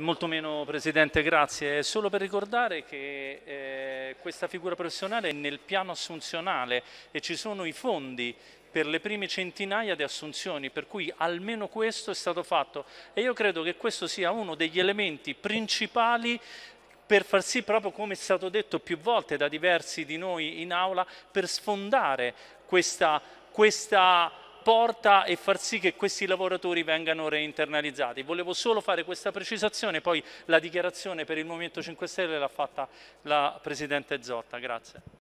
Molto meno Presidente, grazie. Solo per ricordare che eh, questa figura professionale è nel piano assunzionale e ci sono i fondi per le prime centinaia di assunzioni, per cui almeno questo è stato fatto e io credo che questo sia uno degli elementi principali per far sì, proprio come è stato detto più volte da diversi di noi in aula, per sfondare questa, questa porta e far sì che questi lavoratori vengano reinternalizzati. Volevo solo fare questa precisazione, poi la dichiarazione per il Movimento 5 Stelle l'ha fatta la Presidente Zotta. Grazie.